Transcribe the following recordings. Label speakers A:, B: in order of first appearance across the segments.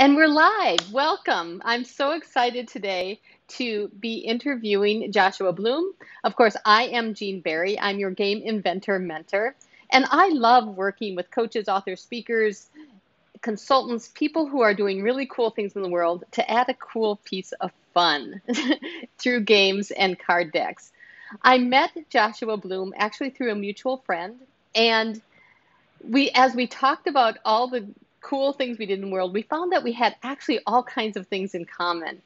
A: And we're live. Welcome. I'm so excited today to be interviewing Joshua Bloom. Of course, I am Jean Berry. I'm your game inventor mentor. And I love working with coaches, authors, speakers, consultants, people who are doing really cool things in the world to add a cool piece of fun through games and card decks. I met Joshua Bloom actually through a mutual friend. And we, as we talked about all the cool things we did in the world, we found that we had actually all kinds of things in common.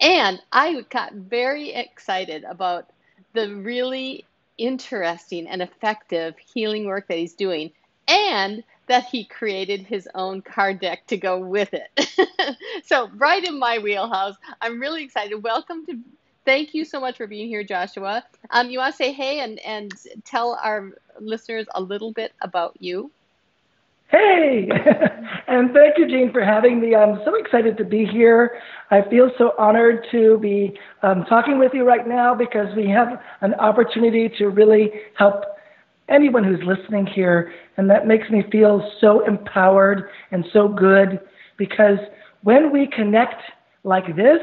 A: And I got very excited about the really interesting and effective healing work that he's doing and that he created his own card deck to go with it. so, right in my wheelhouse. I'm really excited. Welcome to thank you so much for being here, Joshua. Um, you want to say hey and, and tell our listeners a little bit about you?
B: Hey, and thank you, Jean, for having me. I'm so excited to be here. I feel so honored to be um, talking with you right now because we have an opportunity to really help anyone who's listening here. And that makes me feel so empowered and so good because when we connect like this,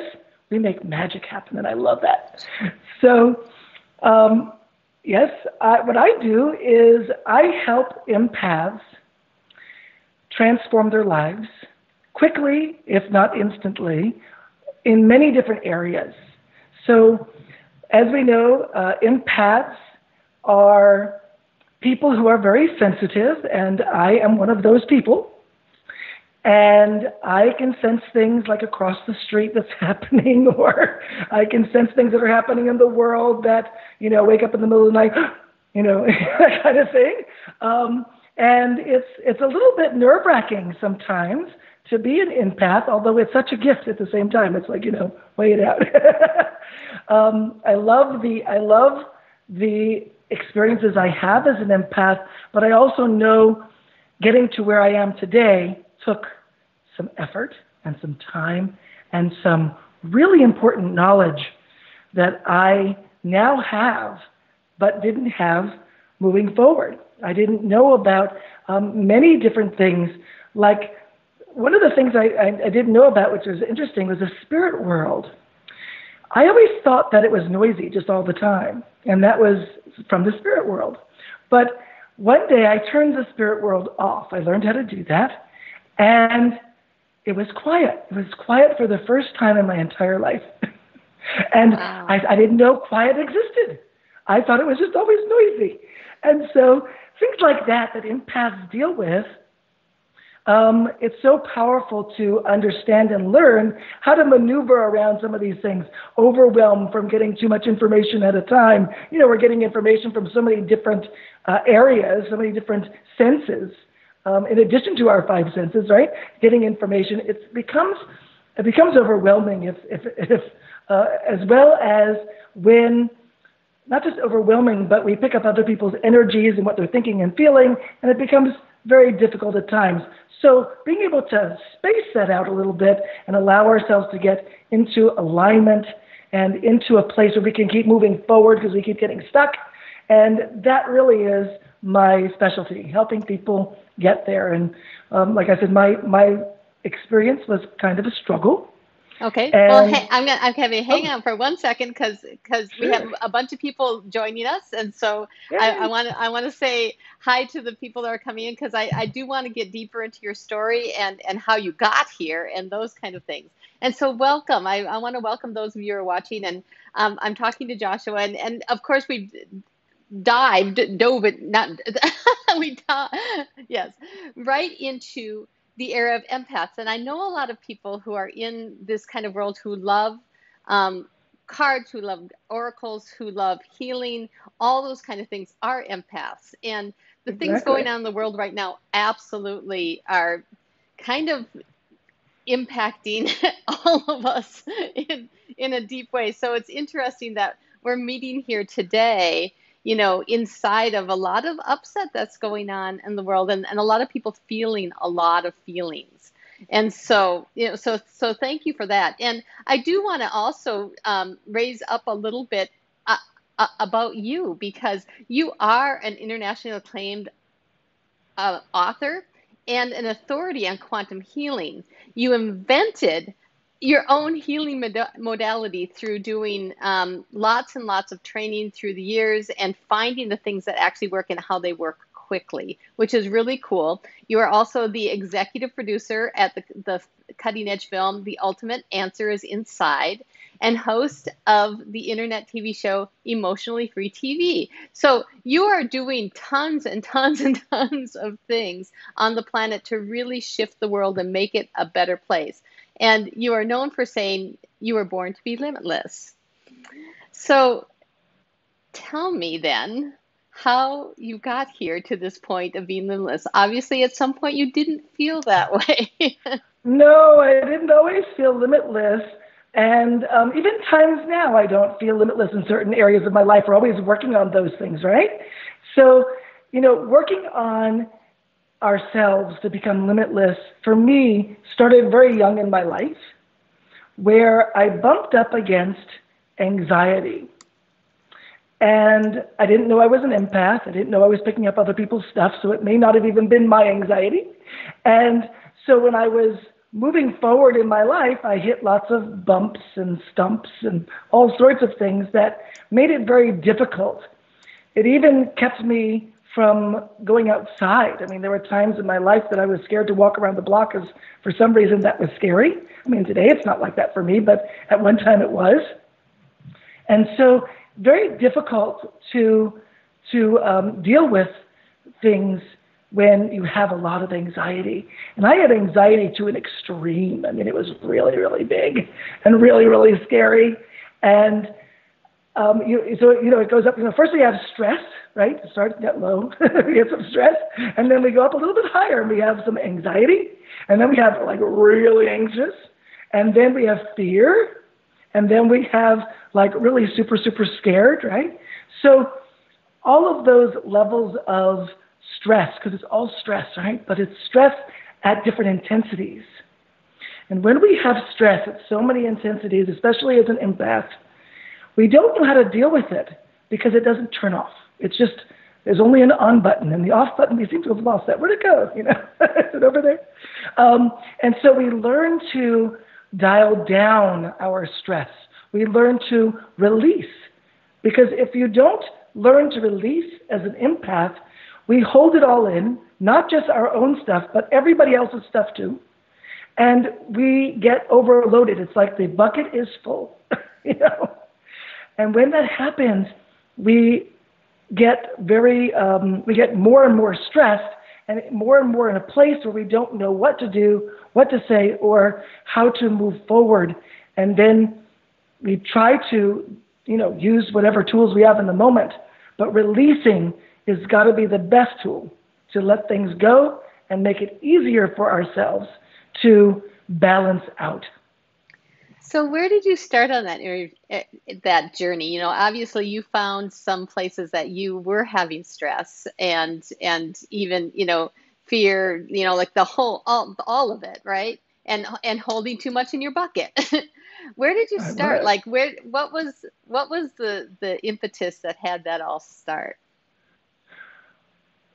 B: we make magic happen. And I love that. So, um, yes, I, what I do is I help empaths transform their lives quickly, if not instantly, in many different areas. So, as we know, uh, empaths are people who are very sensitive, and I am one of those people. And I can sense things like across the street that's happening, or I can sense things that are happening in the world that, you know, wake up in the middle of the night, you know, that kind of thing. Um, and it's it's a little bit nerve wracking sometimes to be an empath, although it's such a gift at the same time. It's like you know, weigh it out. um, I love the I love the experiences I have as an empath, but I also know getting to where I am today took some effort and some time and some really important knowledge that I now have, but didn't have moving forward. I didn't know about um, many different things. Like one of the things I, I, I didn't know about, which was interesting, was the spirit world. I always thought that it was noisy just all the time, and that was from the spirit world. But one day I turned the spirit world off. I learned how to do that, and it was quiet. It was quiet for the first time in my entire life. and wow. I, I didn't know quiet existed. I thought it was just always noisy. And so things like that that empaths deal with, um, it's so powerful to understand and learn how to maneuver around some of these things. Overwhelm from getting too much information at a time. You know, we're getting information from so many different uh, areas, so many different senses. Um, in addition to our five senses, right? Getting information, it becomes it becomes overwhelming if if, if uh, as well as when not just overwhelming, but we pick up other people's energies and what they're thinking and feeling, and it becomes very difficult at times. So being able to space that out a little bit and allow ourselves to get into alignment and into a place where we can keep moving forward because we keep getting stuck. And that really is my specialty, helping people get there. And um, like I said, my, my experience was kind of a struggle.
A: Okay. And, well, hey, I'm gonna I'm gonna hang oh, on for one second because because sure. we have a bunch of people joining us, and so I want to I want to say hi to the people that are coming in because I I do want to get deeper into your story and and how you got here and those kind of things. And so welcome. I I want to welcome those of you who are watching, and um, I'm talking to Joshua, and and of course we dived dove it not we dive, yes right into the era of empaths. And I know a lot of people who are in this kind of world who love um, cards, who love oracles, who love healing, all those kind of things are empaths. And the exactly. things going on in the world right now absolutely are kind of impacting all of us in, in a deep way. So it's interesting that we're meeting here today you know, inside of a lot of upset that's going on in the world and, and a lot of people feeling a lot of feelings. And so, you know, so so thank you for that. And I do want to also um, raise up a little bit uh, uh, about you because you are an internationally acclaimed uh, author and an authority on quantum healing. You invented your own healing mod- modality through doing um, lots and lots of training through the years and finding the things that actually work and how they work quickly, which is really cool. You are also the executive producer at the, the cutting edge film, The Ultimate Answer is Inside, and host of the internet TV show Emotionally Free TV. So you are doing tons and tons and tons of things on the planet to really shift the world and make it a better place. And you are known for saying you were born to be limitless. So tell me then how you got here to this point of being limitless. Obviously, at some point, you didn't feel that way.
B: no, I didn't always feel limitless. And um, even times now, I don't feel limitless in certain areas of my life. We're always working on those things, right? So, you know, working on ourselves to become limitless for me started very young in my life, where I bumped up against anxiety. And I didn't know I was an empath. I didn't know I was picking up other people's stuff, so it may not have even been my anxiety. And so when I was moving forward in my life, I hit lots of bumps and stumps and all sorts of things that made it very difficult. It even kept me from going outside. I mean, there were times in my life that I was scared to walk around the block because for some reason that was scary. I mean, today it's not like that for me, but at one time it was. And so, very difficult to to um, deal with things when you have a lot of anxiety. And I had anxiety to an extreme. I mean, it was really, really big and really, really scary. And um, you, so you know, it goes up. You know, first we have stress, right? It starts get low. we get some stress, and then we go up a little bit higher, and we have some anxiety, and then we have like really anxious, and then we have fear, and then we have like really super super scared, right? So all of those levels of stress, because it's all stress, right? But it's stress at different intensities. And when we have stress at so many intensities, especially as an empath, we don't know how to deal with it because it doesn't turn off. It's just there's only an on button, and the off button we seem to have lost that. Where'd it go? You know, is it over there? Um, and so we learn to dial down our stress. We learn to release because if you don't learn to release as an empath, we hold it all in, not just our own stuff, but everybody else's stuff too. And we get overloaded. It's like the bucket is full, you know. And when that happens, we get very, um, we get more and more stressed and more and more in a place where we don't know what to do, what to say, or how to move forward. And then we try to, you know, use whatever tools we have in the moment. But releasing has got to be the best tool to let things go and make it easier for ourselves to balance out.
A: So where did you start on that eh, that journey? You know, obviously you found some places that you were having stress and and even you know fear. You know, like the whole all all of it, right? And and holding too much in your bucket. where did you start? Like where? What was what was the the impetus that had that all start?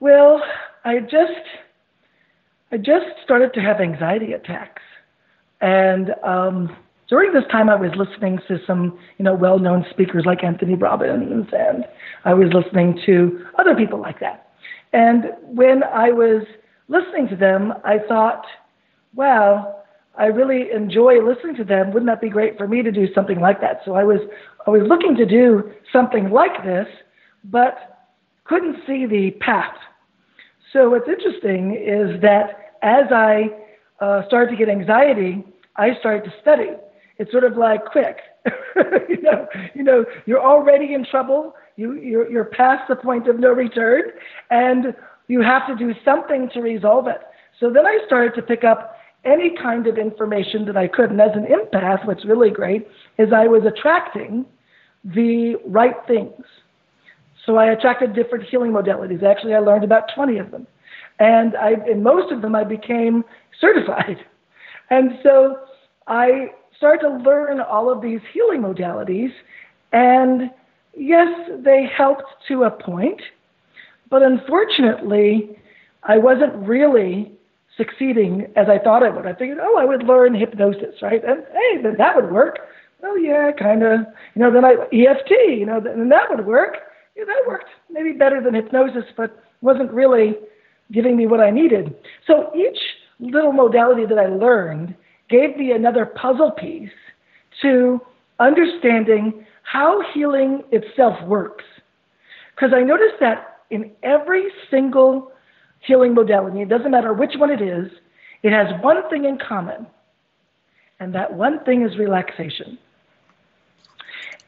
B: Well, I just I just started to have anxiety attacks, and um, during this time, I was listening to some, you know, well-known speakers like Anthony Robbins, and I was listening to other people like that. And when I was listening to them, I thought, wow, I really enjoy listening to them. Wouldn't that be great for me to do something like that? So I was, I was looking to do something like this, but couldn't see the path. So what's interesting is that as I uh, started to get anxiety, I started to study. It's sort of like quick. you know, you know, you're already in trouble. You you're, you're past the point of no return, and you have to do something to resolve it. So then I started to pick up any kind of information that I could. And as an empath, what's really great is I was attracting the right things. So I attracted different healing modalities. Actually, I learned about 20 of them. And I, in most of them, I became certified. And so I start to learn all of these healing modalities. And yes, they helped to a point, but unfortunately, I wasn't really succeeding as I thought I would. I figured, oh, I would learn hypnosis, right? And hey, then that would work. Oh yeah, kind of. You know, then I EFT, you know, then that would work. Yeah, that worked maybe better than hypnosis, but wasn't really giving me what I needed. So each little modality that I learned gave me another puzzle piece to understanding how healing itself works. Because I noticed that in every single healing modality, it doesn't matter which one it is, it has one thing in common, and that one thing is relaxation.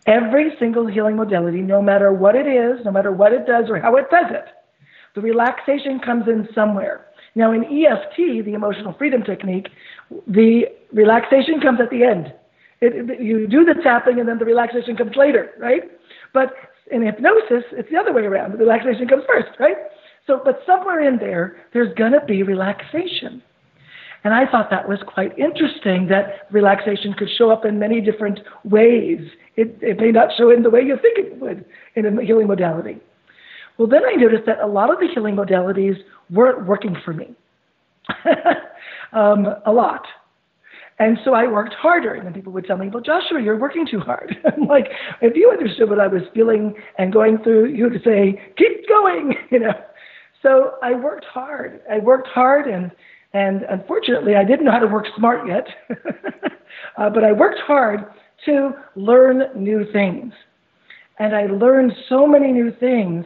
B: Every single healing modality, no matter what it is, no matter what it does or how it does it, the relaxation comes in somewhere. Now, in EFT, the emotional freedom technique, the relaxation comes at the end. It, it, you do the tapping and then the relaxation comes later, right? But in hypnosis, it's the other way around. The relaxation comes first, right? So, but somewhere in there, there's going to be relaxation. And I thought that was quite interesting that relaxation could show up in many different ways. It, it may not show in the way you think it would in a healing modality. Well, then I noticed that a lot of the healing modalities weren't working for me. um, a lot. And so I worked harder. And then people would tell me, well, Joshua, you're working too hard. I'm like, if you understood what I was feeling and going through, you would say, keep going, you know. So I worked hard. I worked hard, and, and unfortunately, I didn't know how to work smart yet. uh, but I worked hard to learn new things. And I learned so many new things,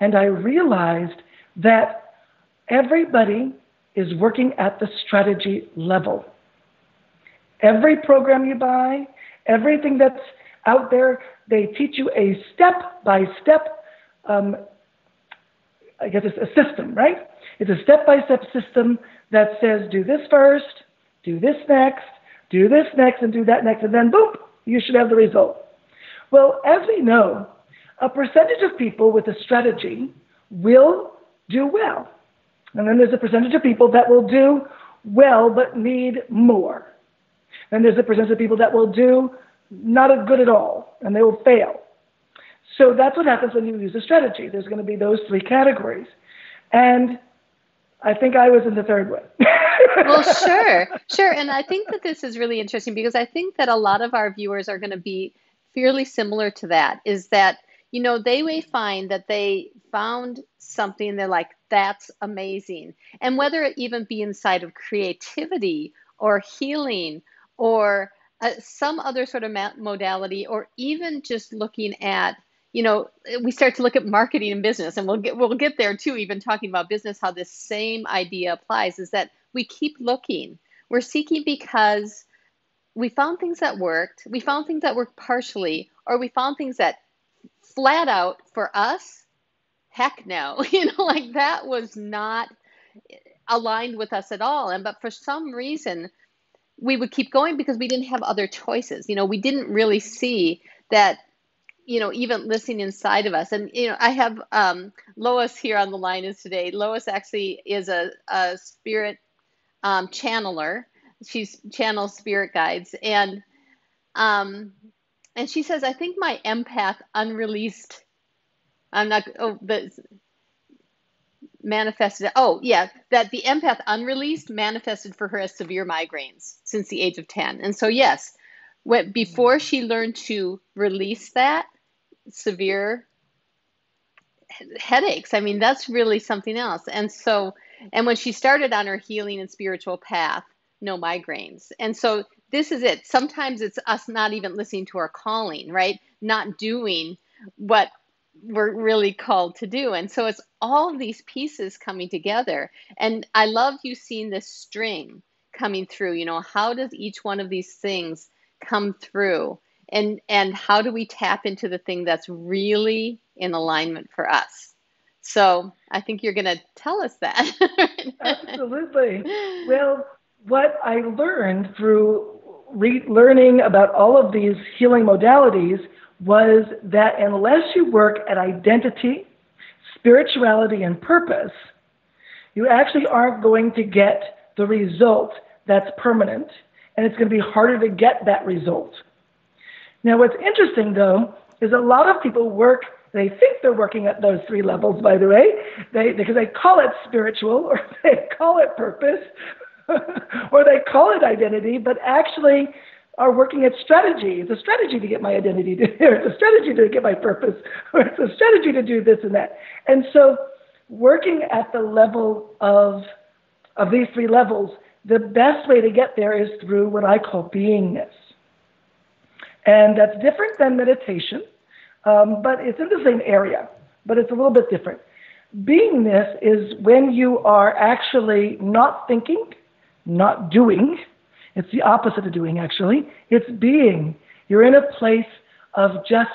B: and I realized that everybody is working at the strategy level. Every program you buy, everything that's out there, they teach you a step by step I guess it's a system, right? It's a step by step system that says do this first, do this next, do this next, and do that next, and then boom, you should have the result. Well, as we know, a percentage of people with a strategy will do well. And then there's a percentage of people that will do well but need more. And there's a percentage of people that will do not good at all and they will fail. So that's what happens when you use a strategy. There's going to be those three categories. And I think I was in the third one.
A: well, sure, sure. And I think that this is really interesting because I think that a lot of our viewers are going to be fairly similar to that is that, you know, they may find that they found something they're like, that's amazing. And whether it even be inside of creativity or healing or uh, some other sort of modality or even just looking at you know we start to look at marketing and business and we'll get we'll get there too even talking about business how this same idea applies is that we keep looking we're seeking because we found things that worked we found things that worked partially or we found things that flat out for us heck no you know like that was not aligned with us at all and but for some reason we would keep going because we didn't have other choices you know we didn't really see that you know, even listening inside of us. And, you know, I have um, Lois here on the line is today. Lois actually is a, a spirit um, channeler. She's channels spirit guides. And, um, and she says, I think my empath unreleased, I'm not, oh, the, manifested, oh, yeah, that the empath unreleased manifested for her as severe migraines since the age of 10. And so, yes, when, before she learned to release that, severe headaches. I mean, that's really something else. And so, and when she started on her healing and spiritual path, no migraines. And so, this is it. Sometimes it's us not even listening to our calling, right? Not doing what we're really called to do. And so, it's all these pieces coming together. And I love you seeing this string coming through. You know, how does each one of these things come through? and and how do we tap into the thing that's really in alignment for us so i think you're going to tell us that
B: absolutely well what i learned through re- learning about all of these healing modalities was that unless you work at identity spirituality and purpose you actually aren't going to get the result that's permanent and it's going to be harder to get that result. Now, what's interesting though is a lot of people work They think they're working at those three levels, by the way, they, because they call it spiritual or they call it purpose or they call it identity, but actually are working at strategy. It's a strategy to get my identity to here. It's a strategy to get my purpose, or it's a strategy to do this and that. And so, working at the level of of these three levels, the best way to get there is through what I call beingness, and that's different than meditation, um, but it's in the same area, but it's a little bit different. Beingness is when you are actually not thinking, not doing it's the opposite of doing, actually. It's being. You're in a place of just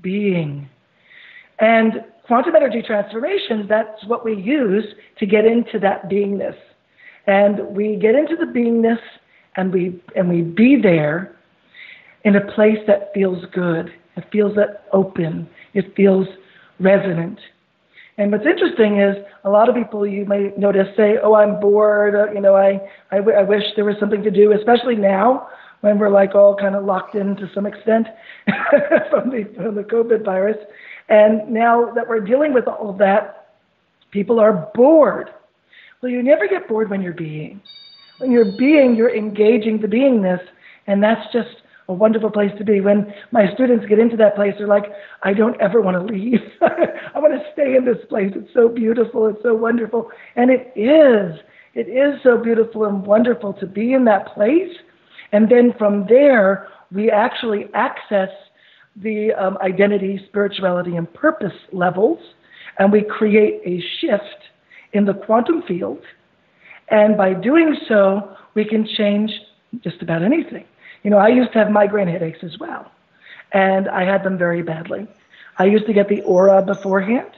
B: being. And quantum energy transformation, that's what we use to get into that beingness. And we get into the beingness and we, and we be there in a place that feels good. It feels that open. It feels resonant. And what's interesting is a lot of people you may notice say, "Oh, I'm bored. You know, I, I, w- I wish there was something to do." Especially now when we're like all kind of locked in to some extent from the from the COVID virus, and now that we're dealing with all of that, people are bored. Well, you never get bored when you're being. When you're being, you're engaging the beingness, and that's just a wonderful place to be. When my students get into that place, they're like, I don't ever want to leave. I want to stay in this place. It's so beautiful. It's so wonderful. And it is. It is so beautiful and wonderful to be in that place. And then from there, we actually access the um, identity, spirituality, and purpose levels, and we create a shift in the quantum field. And by doing so, we can change just about anything. You know, I used to have migraine headaches as well, and I had them very badly. I used to get the aura beforehand,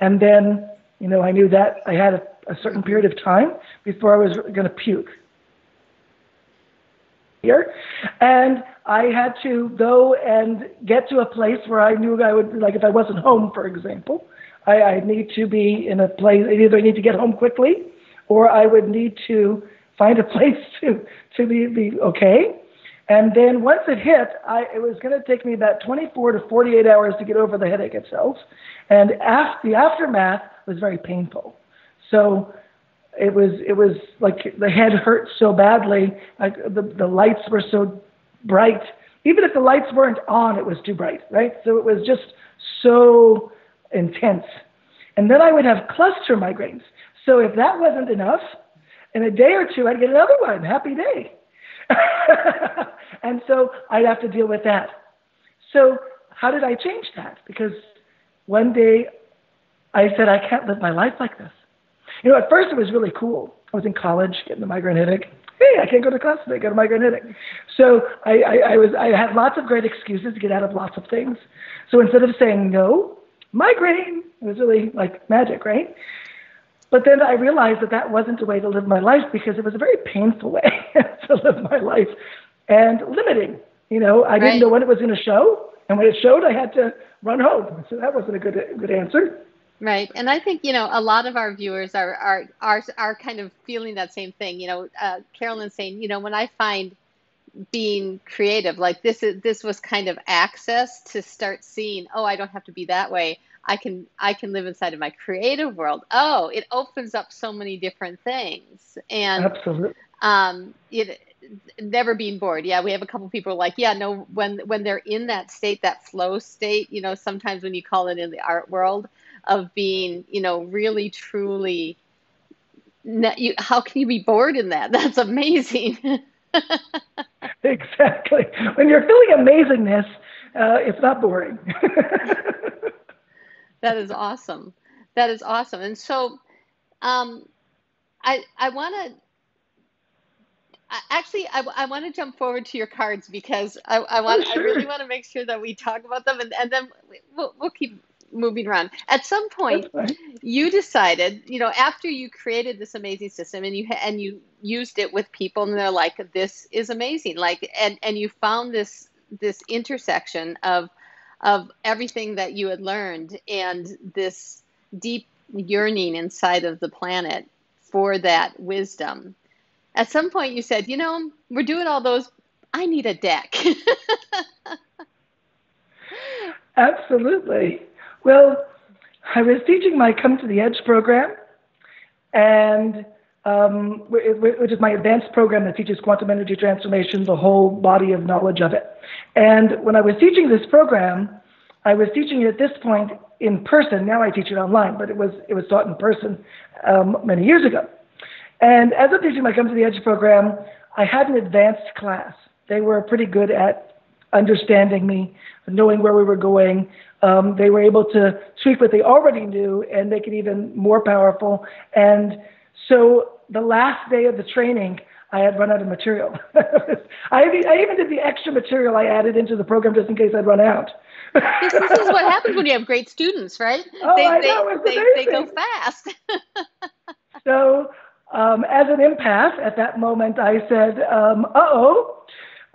B: and then, you know, I knew that I had a, a certain period of time before I was going to puke. Here, and I had to go and get to a place where I knew I would, like, if I wasn't home, for example, I, I need to be in a place. Either I need to get home quickly, or I would need to find a place to to be, be okay. And then once it hit, I, it was going to take me about 24 to 48 hours to get over the headache itself. And after, the aftermath was very painful. So it was, it was like the head hurt so badly. Like the, the lights were so bright. Even if the lights weren't on, it was too bright, right? So it was just so intense. And then I would have cluster migraines. So if that wasn't enough, in a day or two, I'd get another one. Happy day. and so I'd have to deal with that. So how did I change that? Because one day I said, I can't live my life like this. You know, at first it was really cool. I was in college getting the migraine headache. Hey, I can't go to class today. Got a migraine headache. So I, I, I was I had lots of great excuses to get out of lots of things. So instead of saying no, migraine, it was really like magic, right? But then I realized that that wasn't a way to live my life because it was a very painful way to live my life and limiting. You know, I right. didn't know when it was going to show, and when it showed, I had to run home. So that wasn't a good good answer.
A: Right, and I think you know a lot of our viewers are are are are kind of feeling that same thing. You know, uh, Carolyn's saying, you know, when I find being creative, like this is this was kind of access to start seeing. Oh, I don't have to be that way. I can I can live inside of my creative world. Oh, it opens up so many different things, and
B: absolutely,
A: um, it never being bored. Yeah, we have a couple people like, yeah, no, when when they're in that state, that flow state, you know, sometimes when you call it in the art world of being, you know, really truly, you, how can you be bored in that? That's amazing.
B: exactly. When you're feeling amazingness, uh, it's not boring.
A: that is awesome. That is awesome. And so, um, I I want to actually, I, I want to jump forward to your cards because I, I want oh, sure. I really want to make sure that we talk about them, and, and then we'll, we'll keep moving around. At some point, you decided, you know, after you created this amazing system and you and you used it with people, and they're like, "This is amazing!" Like, and and you found this this intersection of of everything that you had learned and this deep yearning inside of the planet for that wisdom at some point you said, you know, we're doing all those. I need a deck.
B: Absolutely. Well, I was teaching my Come to the Edge program, and um, which is my advanced program that teaches quantum energy transformation, the whole body of knowledge of it. And when I was teaching this program, I was teaching it at this point in person. Now I teach it online, but it was it was taught in person um, many years ago. And as I'm teaching my Come to the Edge program, I had an advanced class. They were pretty good at understanding me, knowing where we were going. Um, they were able to tweak what they already knew and make it even more powerful. And so the last day of the training, I had run out of material. I, I even did the extra material I added into the program just in case I'd run out.
A: this, this, is what happens when you have great students, right?
B: Oh,
A: they,
B: I
A: they,
B: know, it's
A: they,
B: amazing.
A: they go fast.
B: so, um, as an empath, at that moment, I said, um, "Uh-oh,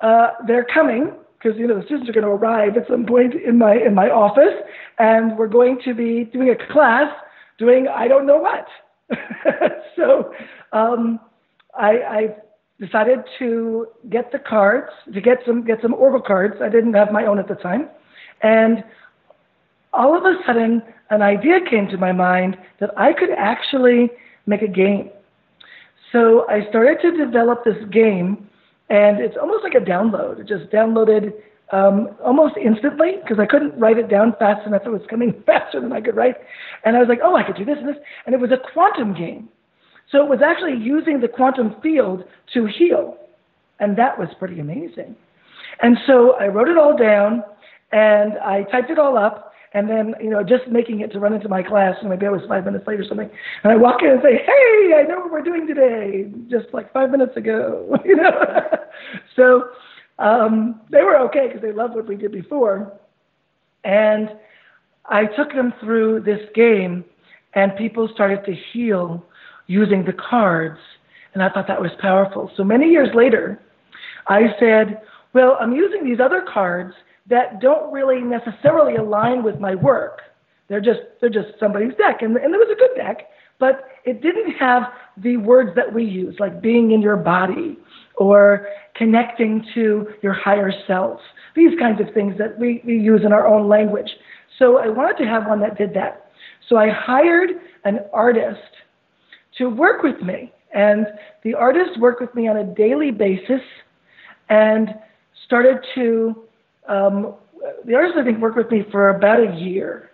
B: uh, they're coming." Because you know the students are going to arrive at some point in my in my office, and we're going to be doing a class doing I don't know what. so um, I, I decided to get the cards, to get some get some oracle cards. I didn't have my own at the time, and all of a sudden, an idea came to my mind that I could actually make a game. So I started to develop this game, and it's almost like a download. It just downloaded um, almost instantly because I couldn't write it down fast enough. It was coming faster than I could write. And I was like, oh, I could do this and this. And it was a quantum game. So it was actually using the quantum field to heal. And that was pretty amazing. And so I wrote it all down and I typed it all up. And then, you know, just making it to run into my class, and maybe I was five minutes late or something. And I walk in and say, "Hey, I know what we're doing today," just like five minutes ago, you know. so um, they were okay because they loved what we did before. And I took them through this game, and people started to heal using the cards. And I thought that was powerful. So many years later, I said, Well, I'm using these other cards that don't really necessarily align with my work. They're just they're just somebody's deck, and, and it was a good deck, but it didn't have the words that we use, like being in your body or connecting to your higher self. These kinds of things that we, we use in our own language. So I wanted to have one that did that. So I hired an artist to work with me. And the artist worked with me on a daily basis and started to, um, the artist, I think, worked with me for about a year.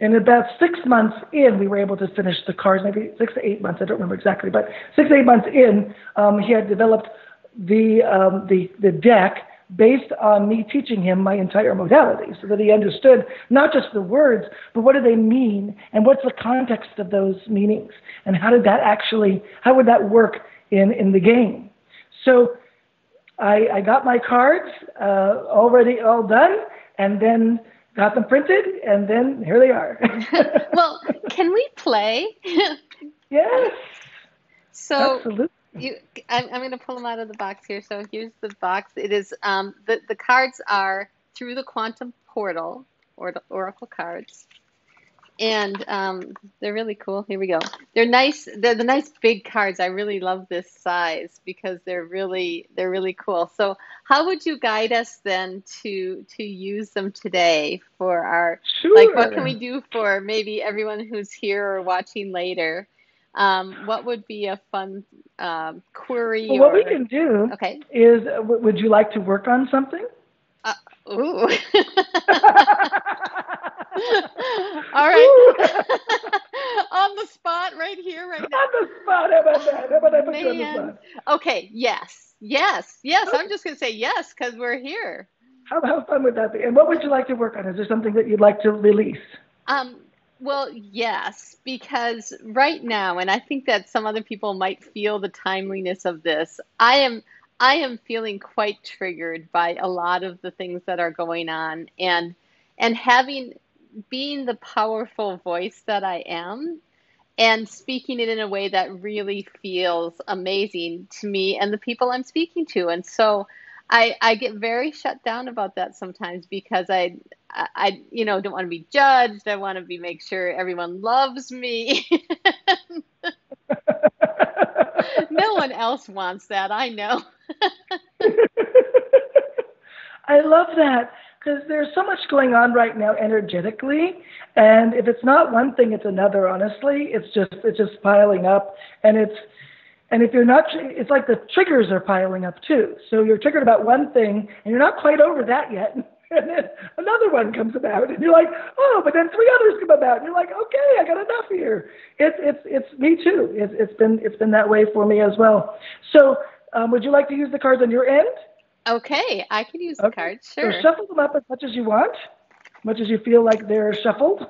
B: And about six months in, we were able to finish the cards, maybe six to eight months, I don't remember exactly, but six to eight months in, um, he had developed the, um, the, the deck based on me teaching him my entire modality so that he understood not just the words, but what do they mean and what's the context of those meanings and how did that actually, how would that work in, in the game? So I, I got my cards uh, already all done and then got them printed, and then here they are.
A: well, can we play?
B: yes.
A: So
B: absolutely.
A: You, I'm, I'm going to pull them out of the box here. So here's the box. It is um, the the cards are through the quantum portal or the oracle cards, and um, they're really cool. Here we go. They're nice. They're the nice big cards. I really love this size because they're really they're really cool. So how would you guide us then to to use them today for our
B: sure.
A: like what can we do for maybe everyone who's here or watching later? Um, what would be a fun um, query?
B: Well,
A: or,
B: what we can do
A: okay.
B: is, uh, would you like to work on something?
A: Uh, ooh. All right. on the spot, right here, right now.
B: On the spot. How about that? How about I put you on the spot?
A: Okay. Yes. Yes. Yes. I'm just going to say yes because we're here.
B: How, how fun would that be? And what would you like to work on? Is there something that you'd like to release?
A: Um, well, yes, because right now, and I think that some other people might feel the timeliness of this. I am I am feeling quite triggered by a lot of the things that are going on and and having being the powerful voice that I am and speaking it in a way that really feels amazing to me and the people I'm speaking to. And so I, I get very shut down about that sometimes because I, I, I you know, don't want to be judged. I want to be make sure everyone loves me. no one else wants that. I know.
B: I love that because there's so much going on right now energetically, and if it's not one thing, it's another. Honestly, it's just it's just piling up, and it's and if you're not, it's like the triggers are piling up too. So you're triggered about one thing, and you're not quite over that yet. And then another one comes about, and you're like, oh, but then three others come about, and you're like, okay, I got enough here. It's it's it's me too. It's it's been it's been that way for me as well. So um, would you like to use the cards on your end?
A: Okay, I can use the okay. cards. Sure.
B: So shuffle them up as much as you want, as much as you feel like they're shuffled.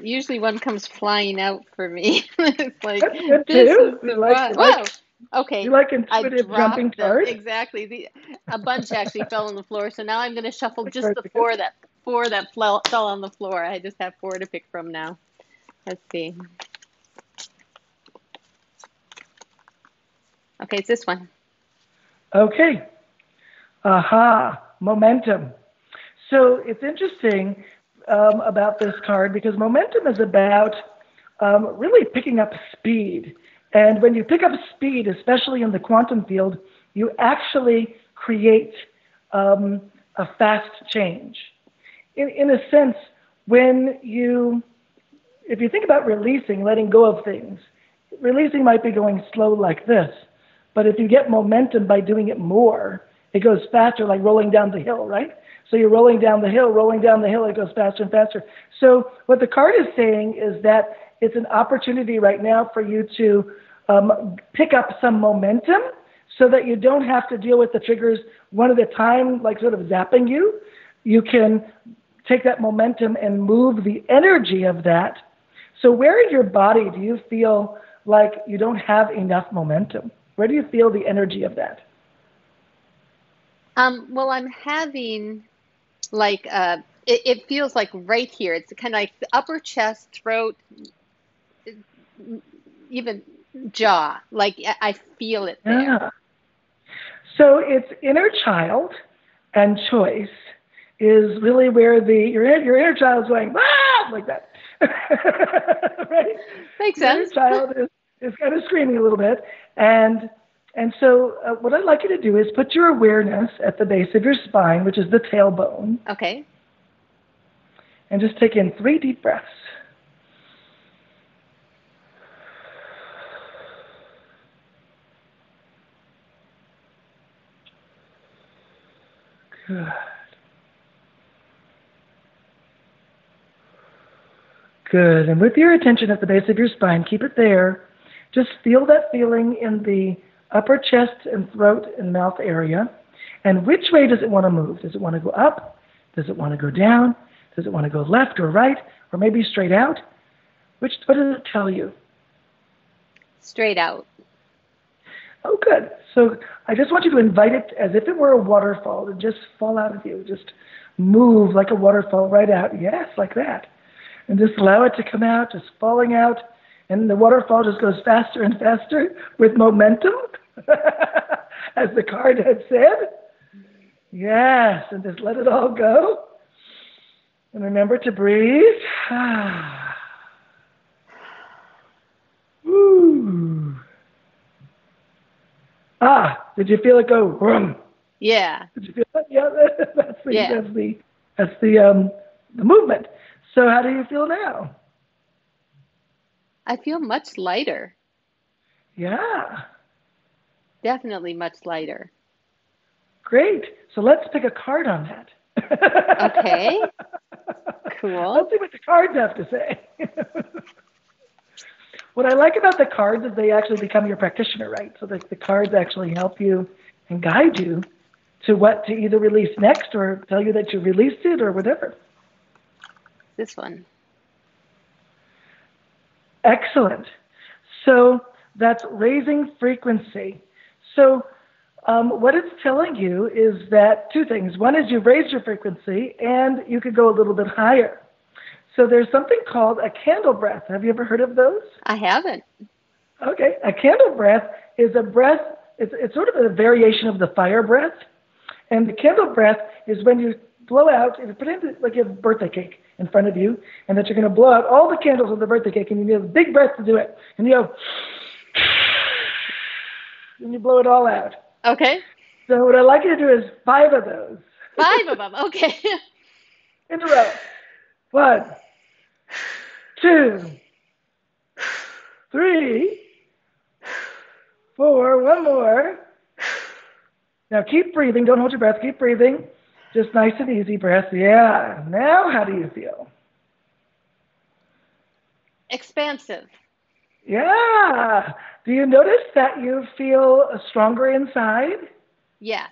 A: Usually one comes flying out for me. it's like
B: That's good this too. is like.
A: Like, Okay.
B: You like intuitive jumping cards?
A: Exactly. The, a bunch actually fell on the floor, so now I'm going to shuffle just the four that four that fell, fell on the floor. I just have four to pick from now. Let's see. Okay, it's this one.
B: Okay. Aha, momentum. So it's interesting um, about this card because momentum is about um, really picking up speed. And when you pick up speed, especially in the quantum field, you actually create um, a fast change. In, in a sense, when you, if you think about releasing, letting go of things, releasing might be going slow like this. But if you get momentum by doing it more, it goes faster, like rolling down the hill, right? So you're rolling down the hill, rolling down the hill, it goes faster and faster. So what the card is saying is that it's an opportunity right now for you to um, pick up some momentum so that you don't have to deal with the triggers one at a time, like sort of zapping you. You can take that momentum and move the energy of that. So, where in your body do you feel like you don't have enough momentum? Where do you feel the energy of that?
A: Um, well, I'm having like uh, it, it, feels like right here. It's kind of like the upper chest, throat, even jaw. Like I feel it there. Yeah.
B: So it's inner child and choice is really where the your your inner child is going ah! like that, right?
A: Makes sense.
B: Your child is is kind of screaming a little bit. And and so uh, what I'd like you to do is put your awareness at the base of your spine, which is the tailbone.
A: Okay.
B: And just take in three deep breaths. Good. Good. And with your attention at the base of your spine, keep it there. Just feel that feeling in the upper chest and throat and mouth area. And which way does it want to move? Does it want to go up? Does it want to go down? Does it want to go left or right? Or maybe straight out? Which what does it tell you?
A: Straight out.
B: Oh, good. So I just want you to invite it as if it were a waterfall to just fall out of you. Just move like a waterfall right out. Yes, like that. And just allow it to come out, just falling out and the waterfall just goes faster and faster with momentum, as the card had said. Yes, and just let it all go. And remember to breathe. Ooh. Ah, did you feel it go? Vroom?
A: Yeah.
B: Did you feel that? Yeah, that's the yeah. that's the that's the um the movement. So how do you feel now?
A: I feel much lighter.
B: Yeah.
A: Definitely much lighter.
B: Great. So let's pick a card on that.
A: okay. Cool.
B: Let's see what the cards have to say. what I like about the cards is they actually become your practitioner, right? So the, the cards actually help you and guide you to what to either release next or tell you that you released it or whatever.
A: This one.
B: Excellent. So that's raising frequency. So um, what it's telling you is that two things. One is you've raised your frequency and you could go a little bit higher. So there's something called a candle breath. Have you ever heard of those?
A: I haven't.
B: Okay. A candle breath is a breath, it's, it's sort of a variation of the fire breath. And the candle breath is when you blow out, if you pretend like you have a birthday cake in front of you, and that you're going to blow out all the candles of the birthday cake, and you need a big breath to do it. And you go, and you blow it all out.
A: Okay.
B: So what I'd like you to do is five of those.
A: Five of them. Okay.
B: In a row. One, two, three, four. One more. Now keep breathing. Don't hold your breath. Keep breathing. Just nice and easy breath. Yeah. Now, how do you feel?
A: Expansive.
B: Yeah. Do you notice that you feel stronger inside?
A: Yes.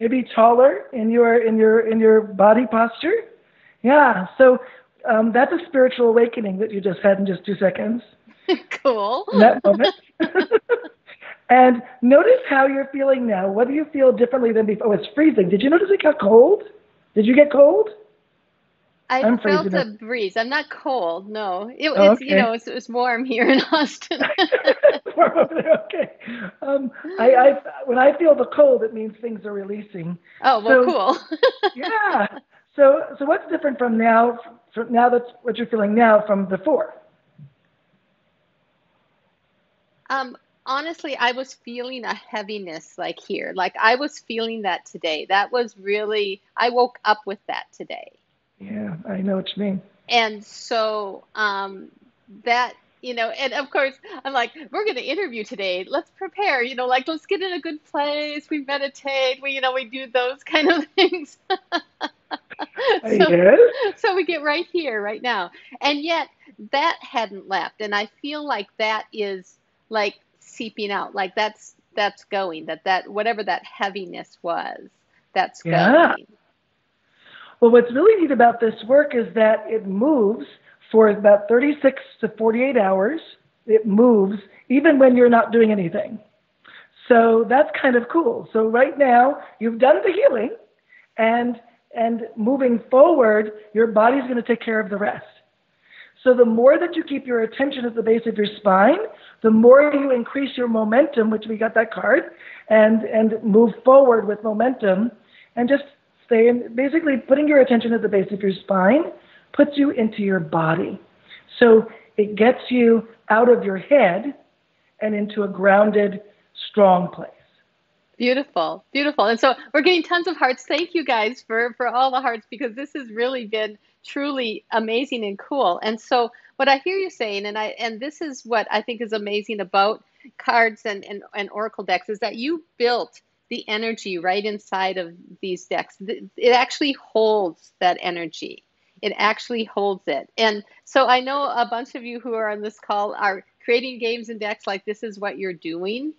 B: Maybe taller in your in your in your body posture? Yeah. So um, that's a spiritual awakening that you just had in just two seconds.
A: cool.
B: That moment. and notice how you're feeling now. What do you feel differently than before? Oh, it's freezing. Did you notice it got cold? Did you get cold?
A: I
B: I'm
A: felt a breeze. I'm not cold. No, it,
B: Oh,
A: it's you know it's, it's warm here in Austin.
B: okay. Um, I, I, when I feel the cold, it means things are releasing.
A: oh well,
B: So-
A: cool.
B: Yeah. So, so what's different from now? From now that's what you're feeling now from before.
A: Um, honestly, I was feeling a heaviness like here. Like I was feeling that today. That was really, I woke up with that today.
B: Yeah, I know what you mean.
A: And so um, that, you know, and of course, I'm like, we're going to interview today. Let's prepare, you know, like let's get in a good place. We meditate. We, you know, we do those kind of things. So- so we get right here right now and yet that hadn't left and i feel like that is like seeping out like that's that's going that that whatever that heaviness was that's
B: Yeah.
A: going
B: Well, what's really neat about this work is that it moves for about 36 to 48 hours. It moves even when you're not doing anything. So that's kind of cool. So right now, you've done the healing, and and moving forward, your body's going to take care of the rest. So the more that you keep your attention at the base of your spine, the more you increase your momentum, which we got that card, and and move forward with momentum, and just Basically, putting your attention at the base of your spine puts you into your body. So it gets you out of your head and into a grounded, strong place.
A: beautiful beautiful and so we're getting tons of hearts thank you guys for for all the hearts because this has really been truly amazing and cool and so what i hear you saying and i and this is what i think is amazing about cards and and, and oracle decks is that you built the energy right inside of these decks. It actually holds that energy it actually holds it and so i know a bunch of you who are on this call are creating games and decks like this is what you're doing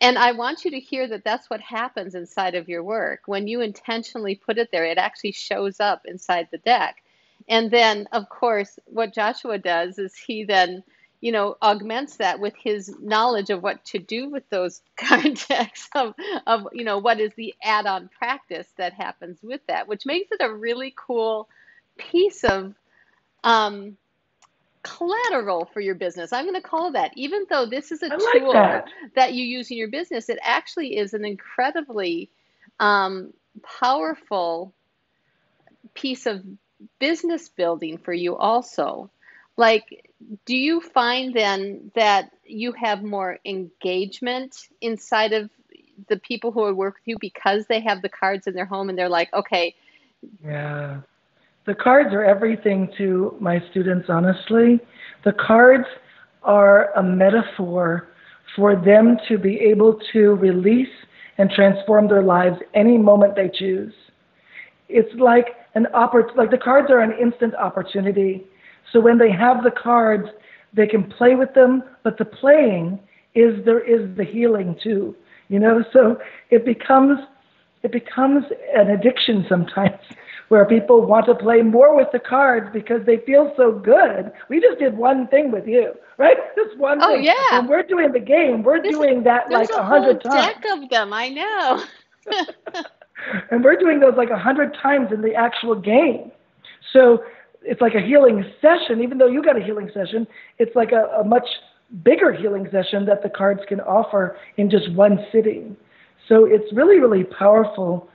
A: and I want you to hear that that's what happens inside of your work. When you intentionally put it there, it actually shows up inside the deck. And then, of course, what Joshua does is he then, you know, augments that with his knowledge of what to do with those contexts of, of you know, what is the add on practice that happens with that, which makes it a really cool piece of um, collateral for your business. I'm going to call that. Even though this is a
B: like
A: tool
B: that.
A: that you use in your business, it actually is an incredibly um, powerful piece of business building for you, also. Like, do you find then that you have more engagement inside of the people who work with you because they have the cards in their home and they're like, okay,
B: Yeah. The cards are everything to my students, honestly. The cards are a metaphor for them to be able to release and transform their lives any moment they choose. It's like an oppor- like the cards are an instant opportunity. So when they have the cards, they can play with them, but the playing is there is the healing too. You know, so it becomes it becomes an addiction sometimes where people want to play more with the cards because they feel so good. We just did one thing with you, right? Just one
A: Oh,
B: thing.
A: yeah.
B: When we're doing the game, we're doing that like
A: a
B: a hundred times.
A: deck of them. I know.
B: and we're doing those like a hundred times in the actual game. So it's like a healing session, even though you got a healing session, it's like a, a much bigger healing session that the cards can offer in just one sitting. So it's really, really powerful.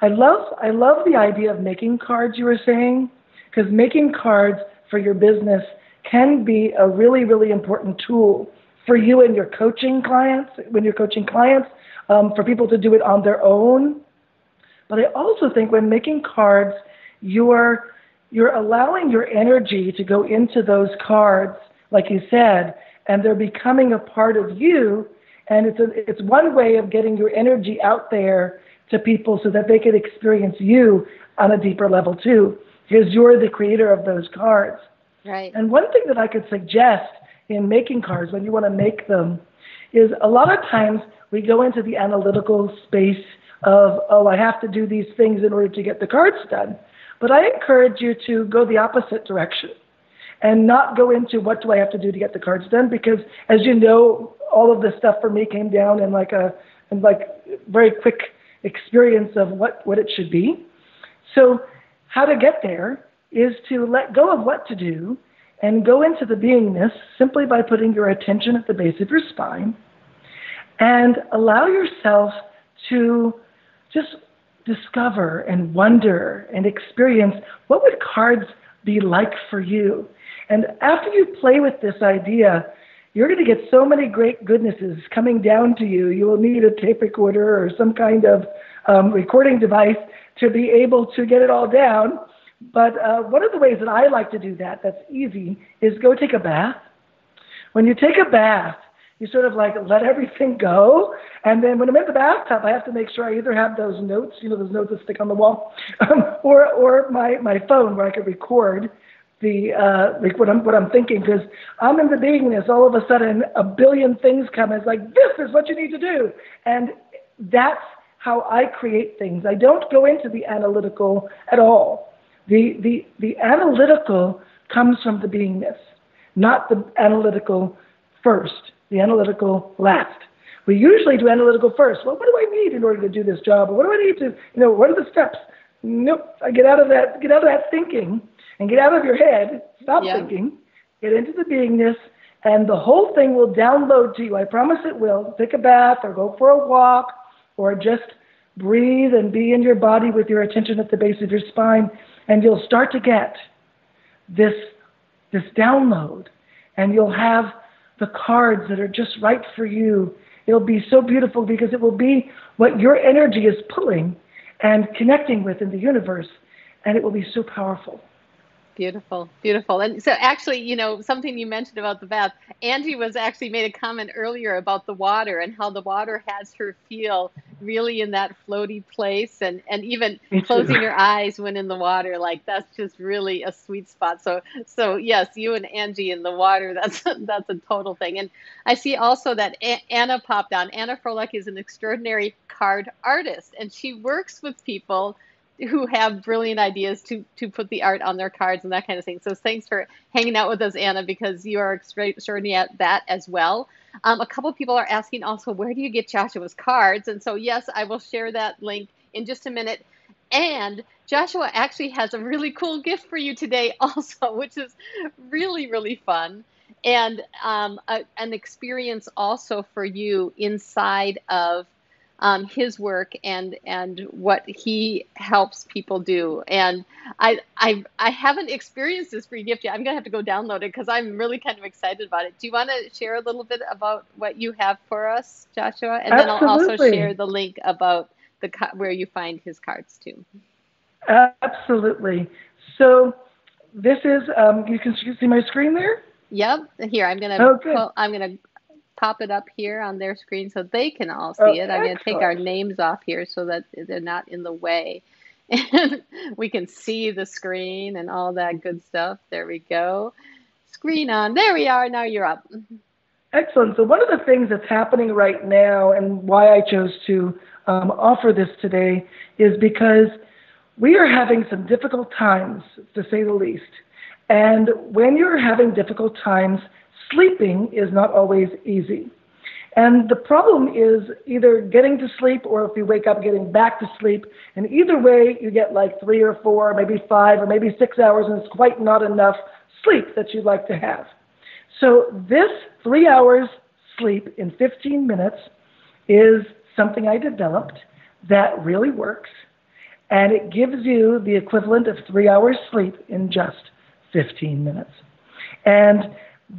B: I love I love the idea of making cards you were saying, because making cards for your business can be a really, really important tool for you and your coaching clients, when you're coaching clients, um, for people to do it on their own. But I also think when making cards, you're you're allowing your energy to go into those cards, like you said, and they're becoming a part of you. And it's a, it's one way of getting your energy out there to people so that they can experience you on a deeper level too, because you're the creator of those cards.
A: Right.
B: And one thing that I could suggest in making cards when you want to make them is a lot of times we go into the analytical space of, oh, I have to do these things in order to get the cards done. But I encourage you to go the opposite direction and not go into what do I have to do to get the cards done because as you know, all of this stuff for me came down in like a in like very quick experience of what, what it should be. So how to get there is to let go of what to do and go into the beingness simply by putting your attention at the base of your spine and allow yourself to just discover and wonder and experience what would cards be like for you. And after you play with this idea, you're going to get so many great goodnesses coming down to you. You will need a tape recorder or some kind of um, recording device to be able to get it all down. But uh, one of the ways that I like to do that, that's easy, is go take a bath. When you take a bath, you sort of like let everything go. And then when I'm in the bathtub, I have to make sure I either have those notes, you know, those notes that stick on the wall, um, or or my my phone where I could record the uh, like what I'm what I'm thinking because I'm in the beingness. All of a sudden, a billion things come. It's like this is what you need to do, and that's how I create things. I don't go into the analytical at all. The the the analytical comes from the beingness, not the analytical first the analytical last. We usually do analytical first. Well, what do I need in order to do this job? Or what do I need to, you know, what are the steps? Nope. I get out of that, get out of that thinking and get out of your head. Stop yeah. thinking. Get into the beingness, and the whole thing will download to you. I promise it will. Take a bath or go for a walk or just breathe and be in your body with your attention at the base of your spine, and you'll start to get this this download, and you'll have the cards that are just right for you. It'll be so beautiful because it will be what your energy is pulling and connecting with in the universe, and it will be so powerful.
A: Beautiful, beautiful. And so, actually, you know, something you mentioned about the bath, Angie was actually made a comment earlier about the water and how the water has her feel really in that floaty place, and and even closing your eyes when in the water, like that's just really a sweet spot. So, so yes, you and Angie in the water, that's that's a total thing. And I see also that Anna popped on. Anna Froelich is an extraordinary card artist, and she works with people who have brilliant ideas to to put the art on their cards and that kind of thing. So thanks for hanging out with us, Anna, because you are extraordinary at that as well. Um, a couple people are asking also, where do you get Joshua's cards? And so yes, I will share that link in just a minute. And Joshua actually has a really cool gift for you today, also, which is really really fun and um, a, an experience also for you inside of um, his work and and what he helps people do. And I I I haven't experienced this free gift yet. I'm gonna have to go download it because I'm really kind of excited about it. Do you want to share a little bit about what you have for us, Joshua? And then I'll also share the link about the where you find his cards too.
B: Absolutely. So this is um, you can see my screen there.
A: Yep. Here I'm gonna oh, pull, I'm gonna pop it up here on their screen so they can all see oh, it. I'm going to take our names off here so that they're not in the way. And we can see the screen and all that good stuff. There we go. Screen on. There we are. Now you're up.
B: Excellent. So, one of the things that's happening right now and why I chose to um, offer this today is because we are having some difficult times, to say the least. And when you're having difficult times, sleeping is not always easy. And the problem is either getting to sleep or if you wake up getting back to sleep. And either way, you get like three or four, maybe five, or maybe six hours, and it's quite not enough sleep that you'd like to have. So, this three hours sleep in 15 minutes is something I developed that really works. And it gives you the equivalent of three hours sleep in just 15 minutes. And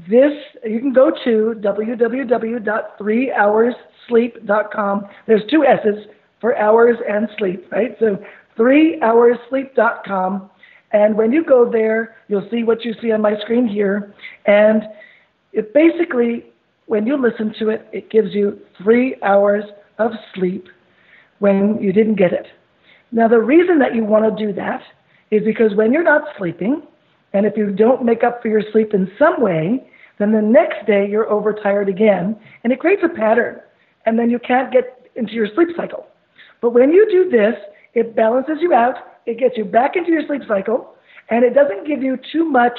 B: this, you can go to www.threehoursleep.com. There's two S's for hours and sleep, right? So threehoursleep.com. And when you go there, you'll see what you see on my screen here. And it basically, when you listen to it, it gives you three hours of sleep when you didn't get it. Now, the reason that you want to do that is because when you're not sleeping, and if you don't make up for your sleep in some way, then the next day you're overtired again, and it creates a pattern. And then you can't get into your sleep cycle. But when you do this, it balances you out, it gets you back into your sleep cycle, and it doesn't give you too much.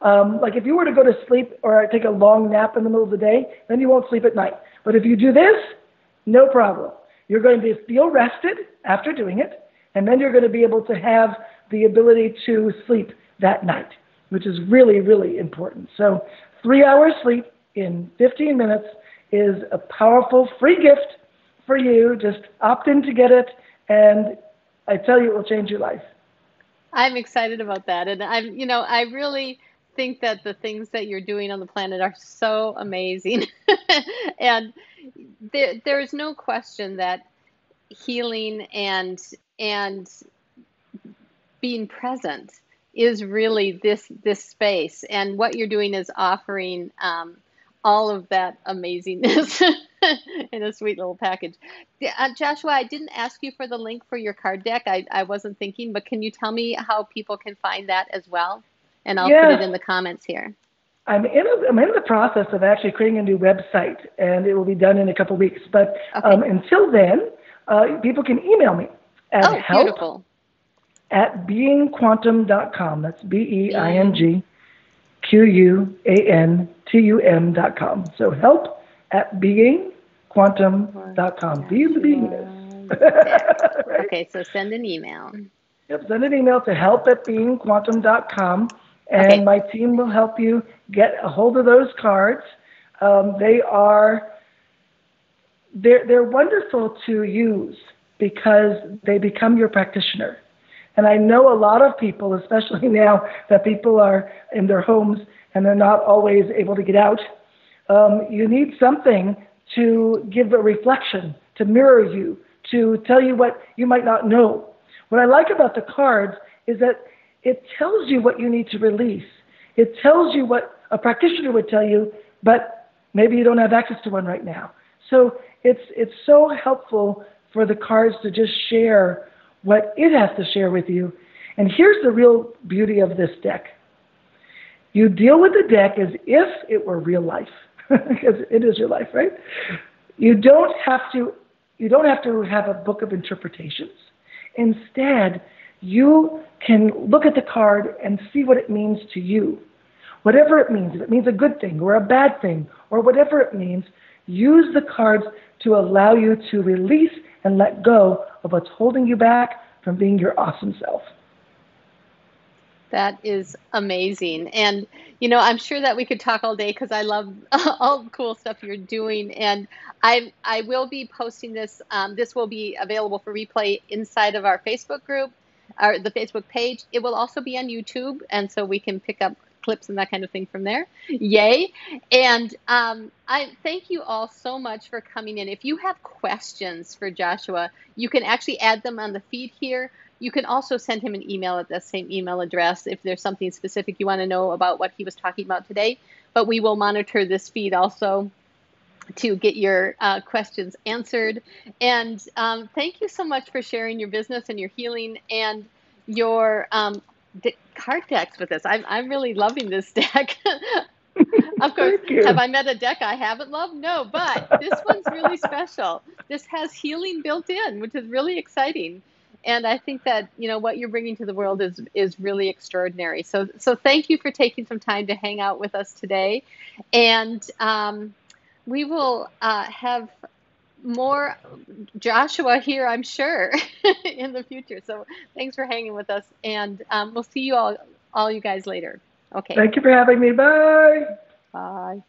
B: Um, like if you were to go to sleep or take a long nap in the middle of the day, then you won't sleep at night. But if you do this, no problem. You're going to feel rested after doing it, and then you're going to be able to have the ability to sleep that night, which is really, really important. So, three hours sleep in 15 minutes is a powerful free gift for you. Just opt in to get it, and I tell you, it will change your life.
A: I'm excited about that, and I'm, you know, I really think that the things that you're doing on the planet are so amazing, and there, there's no question that healing and and being present is really this this space. And what you're doing is offering um, all of that amazingness in a sweet little package. Uh, joshua i didn't ask you for the link for your card deck. I, I wasn't thinking but can you tell me how people can find that as well? And i'll put it in the comments here.
B: I'm in, a, I'm in the process of actually creating a new website, and it will be done in a couple of weeks. But okay. um, until then, uh, people can email me at
A: oh, help beautiful
B: at beingquantum.com. That's B E I N G Q U A N T U M.com. So help at beingquantum.com. Be the beingness.
A: right? Okay, so send an email.
B: Yep, send an email to help at beingquantum.com, and okay. my team will help you get a hold of those cards. Um, they are they're, they're wonderful to use because they become your practitioner. And I know a lot of people, especially now that people are in their homes and they're not always able to get out, um, you need something to give a reflection, to mirror you, to tell you what you might not know. What I like about the cards is that it tells you what you need to release. It tells you what a practitioner would tell you, but maybe you don't have access to one right now. So it's it's so helpful for the cards to just share what it has to share with you. And here's the real beauty of this deck. You deal with the deck as if it were real life, because it is your life, right? You don't have to you don't have to have a book of interpretations. Instead, you can look at the card and see what it means to you. Whatever it means, if it means a good thing or a bad thing or whatever it means, use the cards to allow you to release and let go of what's holding you back from being your awesome self.
A: That is amazing. And, you know, I'm sure that we could talk all day because I love all the cool stuff you're doing. And I, I will be posting this. Um, this will be available for replay inside of our Facebook group, or the Facebook page. It will also be on YouTube. And so we can pick up clips and that kind of thing from there. Yay. And um, I thank you all so much for coming in. If you have questions for Joshua, you can actually add them on the feed here. You can also send him an email at the same email address if there's something specific you want to know about what he was talking about today. But we will monitor this feed also to get your uh, questions answered. And um, thank you so much for sharing your business and your healing and your um, card decks with this. I'm I'm really loving this deck. of course, have I met a deck I haven't loved? No, but this one's really special. This has healing built in, which is really exciting. And I think that you know what you're bringing to the world is is really extraordinary. So so thank you for taking some time to hang out with us today, and um, we will uh, have more Joshua here, I'm sure, in the future. So thanks for hanging with us, and um, we'll see you all, all you guys later. Okay.
B: Thank you for having me. Bye.
A: Bye.